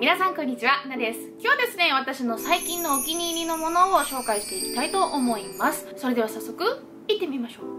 皆さんこんにちは、なです。今日はですね、私の最近のお気に入りのものを紹介していきたいと思います。それでは早速、行ってみましょう。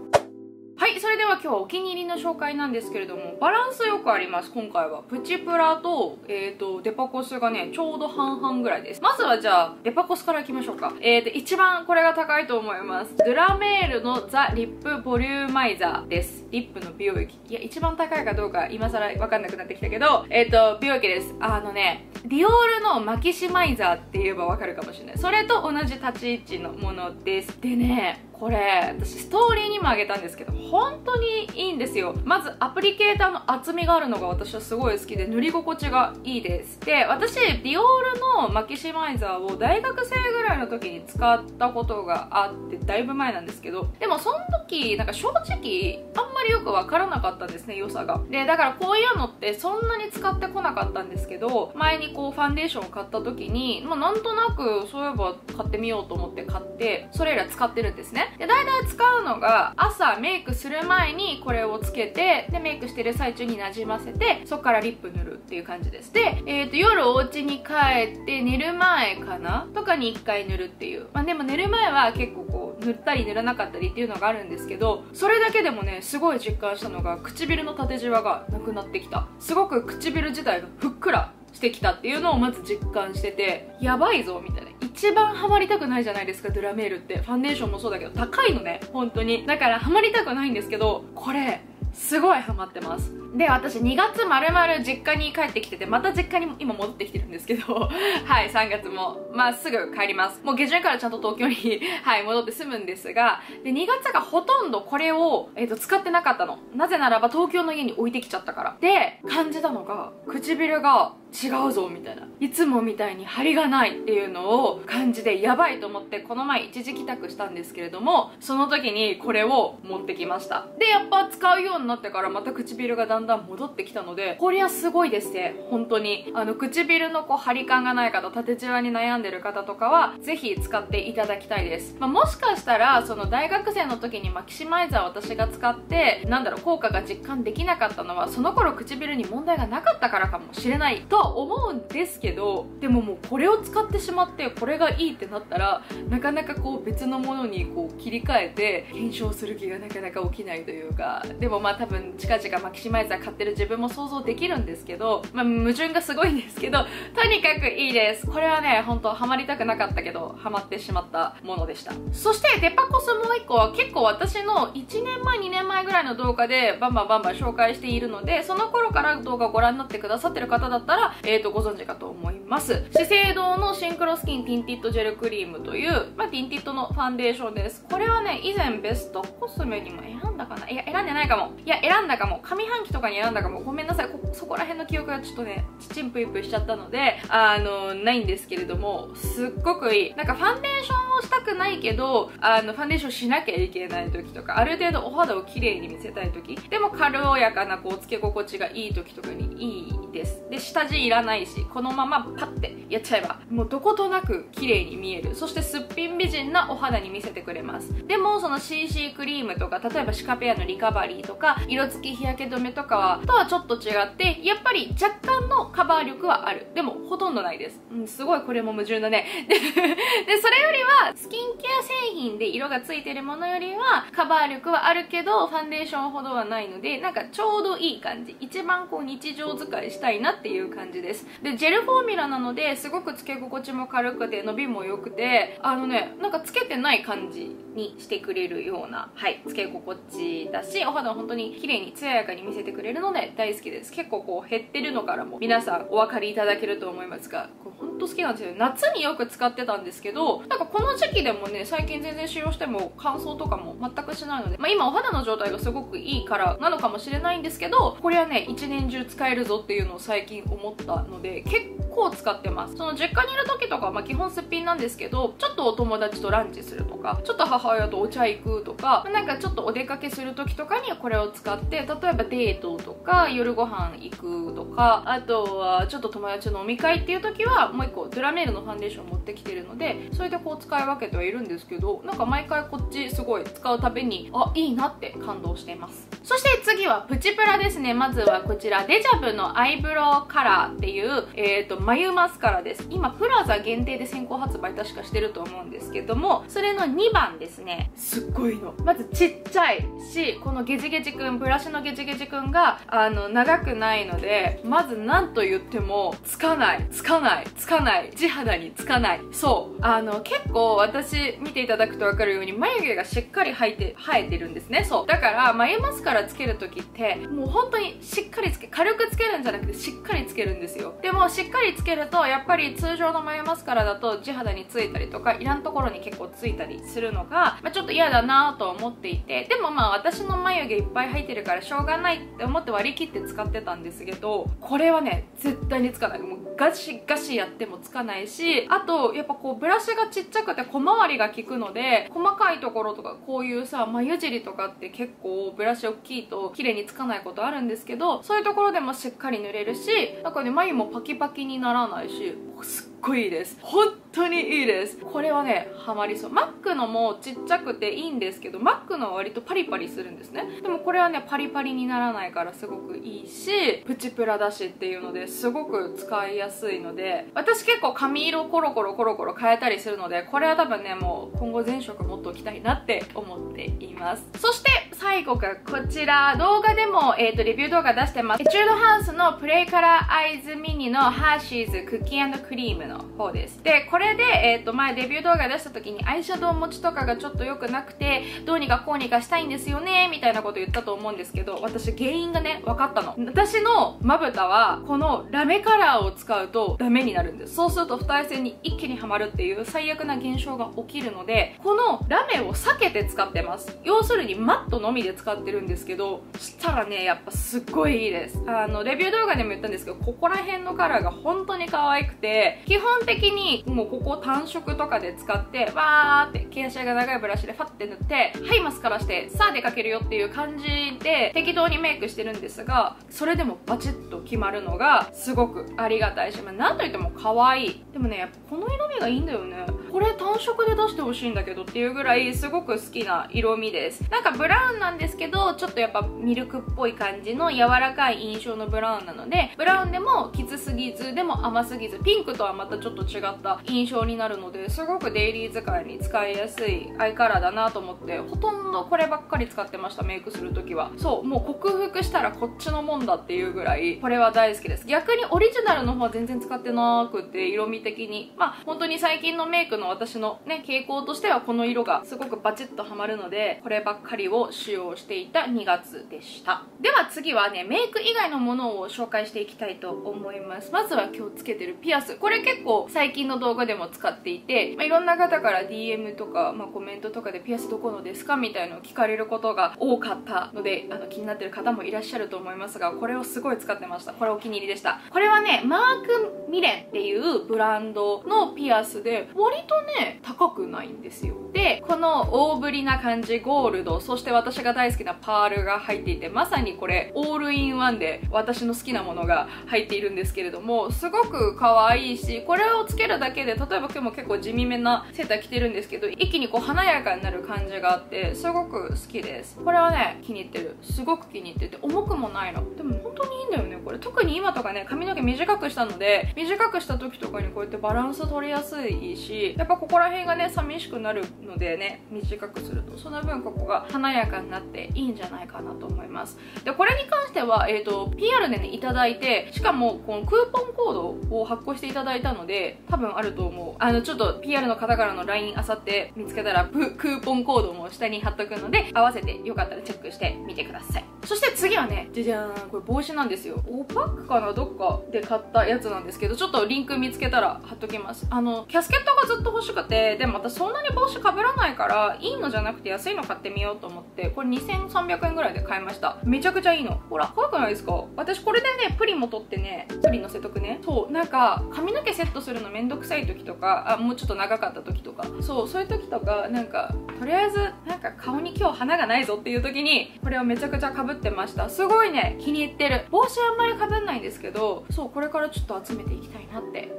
はい、それでは今日はお気に入りの紹介なんですけれども、バランスよくあります、今回は。プチプラと、えっ、ー、と、デパコスがね、ちょうど半々ぐらいです。まずはじゃあ、デパコスからいきましょうか。えっ、ー、と、一番これが高いと思います。ドゥラメールのザ・リップボリューマイザーです。リップの美容液。いや、一番高いかどうか今更わかんなくなってきたけど、えっ、ー、と、美容液です。あのね、ディオールのマキシマイザーって言えばわかるかもしれない。それと同じ立ち位置のものです。でね、これ私ストーリーにもあげたんですけど本当にいいんですよ。まずアプリケーターの厚みがあるのが私はすごい好きで塗り心地がいいです。で私ディオールのマキシマイザーを大学生ぐらいの時に使ったことがあってだいぶ前なんですけどでもその時なんか正直あんまりよくわからなかったんですね良さが。でだからこういうのってそんなに使ってこなかったんですけど前にこうファンデーションを買った時に、まあ、なんとなくそういえば買ってみようと思って買ってそれ以来使ってるんですね。で大体使うのが朝メイクする前にこれをつけてでメイクしてる最中になじませてそこからリップ塗るっていう感じです。で、えーと、夜お家に帰って寝る前かな？とかに1回塗るっていう、まあ、でも寝る前は結構こう塗ったり塗らなかったりっていうのがあるんですけどそれだけでもねすごい実感したのが唇の縦じわがなくなってきた。すごく唇自体がふっくらしてきたっていうのをまず実感しててやばいぞみたいな。一番ハマりたくないじゃないですかドゥラメールって。ファンデーションもそうだけど高いのね本当に。だからハマりたくないんですけどこれすごいハマってます。で私2月まるまる実家に帰ってきててまた実家に今戻ってきてるんですけど はい3月も。まあすぐ帰ります。もう下旬からちゃんと東京に はい戻って住むんですがで2月がほとんどこれを、えーと、使ってなかったの。なぜならば東京の家に置いてきちゃったから。で感じたのが唇が違うぞみたいな。いつもみたいに張りがないっていうのを感じでやばいと思ってこの前一時帰宅したんですけれどもその時にこれを持ってきました。でやっぱ使うようになってからまた唇がだんだん戻ってきたのでこりゃすごいですね。本当に。あの唇のこう張り感がない方縦じわに悩んでる方とかはぜひ使っていただきたいです、まあ、もしかしたらその大学生の時にマキシマイザーを私が使ってなんだろう効果が実感できなかったのはその頃唇に問題がなかったからかもしれないとは思うんですけどでももうこれを使ってしまってこれがいいってなったらなかなかこう別のものにこう切り替えて検証する気がなかなか起きないというかでもまあ多分近々マキシマイザー買ってる自分も想像できるんですけど、まあ、矛盾がすごいんですけど とにかくいいです。これはね本当ハマりたくなかったけどハマってしまったものでした。そしてデパコスもう一個は結構私の1年前2年前ぐらいの動画でバンバンバンバン紹介しているのでその頃から動画をご覧になってくださってる方だったら、えー、とご存知かと思います。資生堂のシンクロスキンティンティッドジェルクリームという、まあ、ティンティッドのファンデーションです。これはね以前ベストコスメにも選んだかな？いや選んでないかも。いや選んだかも。上半期ととかに選んだかも。ごめんなさい。そこら辺の記憶がちょっとねちちんぷいぷいしちゃったのであのないんですけれどもすっごくいい。なんかファンデーションをしたくないけどあのファンデーションしなきゃいけない時とかある程度お肌を綺麗に見せたい時。でも軽やかなこうつけ心地がいい時とかにいいです。で下地いらないしこのままパッてやっちゃえばもうどことなく綺麗に見える。そしてすっぴん美人なお肌に見せてくれます。でもその CC クリームとか例えばシカペアのリカバリーとか色付き日焼け止めとかとはちょっと違ってやっぱり若干のカバー力はある。でもほとんどないです、うん、すごいこれも矛盾だね。で それよりはスキンケア製品で色がついてるものよりはカバー力はあるけどファンデーションほどはないのでなんかちょうどいい感じ。一番こう日常使いしたいなっていう感じです。でジェルフォーミュラなのですごくつけ心地も軽くて伸びも良くてあのねなんかつけてない感じにしてくれるようなはいつけ心地だしお肌を本当に綺麗に艶やかに見せてくれるくれるので大好きです。結構こう減ってるのからも皆さんお分かりいただけると思いますがこれほんと好きなんですよ夏によく使ってたんですけどなんかこの時期でもね最近全然使用しても乾燥とかも全くしないので、まあ、今お肌の状態がすごくいいからなのかもしれないんですけどこれはね一年中使えるぞっていうのを最近思ったので結構使ってます。その実家にいる時とか、まあ、基本すっぴんなんですけどちょっとお友達とランチするとかちょっと母親とお茶行くとかなんかちょっとお出かけする時とかにこれを使って例えばデートとか夜ご飯行くとかあとはちょっと友達の飲み会っていう時はもう一個ドゥラメールのファンデーション持ってきてるのでそれでこう使い分けてはいるんですけどなんか毎回こっちすごい使うたびにあいいなって感動しています。そして次はプチプラですね。まずはこちらデジャブのアイブロウカラーっていうえっ、ー、と眉マスカラです。今プラザ限定で先行発売確かしてると思うんですけどもそれの2番ですね。すっごいの。まずちっちゃいしこのゲジゲジくんブラシのゲジゲジくんがあの長くないのでまず何と言ってもつかないつかないつかない地肌につかない。そう。あの結構私見ていただくと分かるように眉毛がしっかり生えて生えてるんですね。そう。だから眉マスカラつける時ってもう本当にしっかりつけ軽くつけるんじゃなくてしっかりつけるんですよ。でもしっかりつけるとやっぱり通常の眉マスカラだと地肌についたりとかいらんところに結構ついたりするのが、まあ、ちょっと嫌だなと思っていてでもまあ私の眉毛いっぱい生えてるからしょうがないって思って割り切って使ってたんですけどこれはね絶対につかない。もうガシガシやってもつかないしあとやっぱこうブラシがちっちゃくて小回りが効くので細かいところとかこういうさ眉尻とかって結構ブラシ大きいと綺麗につかないことあるんですけどそういうところでもしっかり塗れるしなんかね眉もパキパキにならないしすっごいいいです。本当にいいです。これはねハマりそう。マックのもちっちゃくていいんですけどマックのは割とパリパリするんですね。でもこれはねパリパリにならないからすごくいいしプチプラだしっていうのですごく使いやすいので私結構髪色コロコロコロコロ変えたりするのでこれは多分ねもう今後全色持っておきたいなって思っています。そして最後がこちら。動画でも、えーと、レビュー動画出してます。エチュードハウスのプレイカラーアイズミニのハーシーズクッキーククリームの方です。でこれで、えーと、前デビュー動画出した時にアイシャドウ持ちとかがちょっと良くなくてどうにかこうにかしたいんですよねみたいなこと言ったと思うんですけど私原因がね分かったの。私のまぶたはこのラメカラーを使うとダメになるんです。そうすると二重線に一気にはまるっていう最悪な現象が起きるのでこのラメを避けて使ってます。要するにマットのみで使ってるんですけどしたらねやっぱすっごいいいです。あのレビュー動画でも言ったんですけどここら辺のカラーが本当に可愛くて基本的にもうここ単色とかで使ってわーって毛足が長いブラシでファッて塗ってはいマスカラしてさあ出かけるよっていう感じで適当にメイクしてるんですがそれでもバチッと決まるのがすごくありがたいし、まあ、なんといっても可愛い。でもねやっぱこの色味がいいんだよね。これ単色で出してほしいんだけどっていうぐらいすごく好きな色味です。なんかブラウンなんですけどちょっとやっぱミルクっぽい感じの柔らかい印象のブラウンなのでブラウンでもきつすぎずでも甘すぎずピンクとはまたちょっと違った印象になるのですごくデイリー使いに使いやすいアイカラーだなと思ってほとんどこればっかり使ってましたメイクする時は。そうもう克服したらこっちのもんだっていうぐらいこれは大好きです。逆にオリジナルの方は全然使ってなくて色味的に。まあ本当に最近のメイクの私のね傾向としてはこの色がすごくバチッとはまるのでこればっかりを使用していた2月でした。では次はねメイク以外のものを紹介していきたいと思います。まずは今日つけてるピアス。これ結構最近の動画でも使っていて、まあ、いろんな方から DM とか、まあ、コメントとかでピアスどこのですか？みたいのを聞かれることが多かったのであの気になってる方もいらっしゃると思いますがこれをすごい使ってました。これお気に入りでした。これはねマークミレンっていうブランドのピアスで割ととね高くないんですよ。でこの大ぶりな感じゴールドそして私が大好きなパールが入っていてまさにこれオールインワンで私の好きなものが入っているんですけれどもすごく可愛いしこれをつけるだけで例えば今日も結構地味めなセーター着てるんですけど一気にこう華やかになる感じがあってすごく好きです。これはね気に入ってる。すごく気に入ってて重くもないの。でも本当にいいんだよねこれ。特に今とかね髪の毛短くしたので短くした時とかにこうやってバランス取りやすいしやっぱここら辺がね寂しくなるのでね短くすると。その分ここが華やかになっていいんじゃないかなと思います。ます。でこれに関しては、えーと、PR でねいただいてしかもこのクーポンコードを発行していただいたので多分あると思う。あのちょっと PR の方からの LINE あさって見つけたらクーポンコードも下に貼っとくので合わせてよかったらチェックしてみてください。そして次はねじゃじゃーんこれ帽子なんですよ。オパックかな？どっかで買ったやつなんですけどちょっとリンク見つけたら貼っときます。あのキャスケットがずっと欲しくてでも私そんなに帽子かぶらないからいいのじゃなくて安いの買ってみようと思ってこれ2300円ぐらいで買いました。めちゃくちゃいいの。ほら可愛くないですか？私これでねプリも取ってねプリ乗せとくね。そうなんか髪の毛セットするのめんどくさい時とかあもうちょっと長かった時とか。そうそういう時とかなんかとりあえずなんか顔に今日花がないぞっていう時にこれをめちゃくちゃかぶってました。すごいね気に入ってる。帽子あんまりかぶんないんですけどそうこれからちょっと集めていきたいなって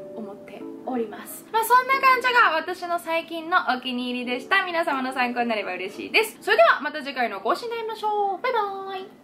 おります。まあそんな感じが私の最近のお気に入りでした。皆様の参考になれば嬉しいです。それではまた次回の更新で会いましょう。バイバーイ。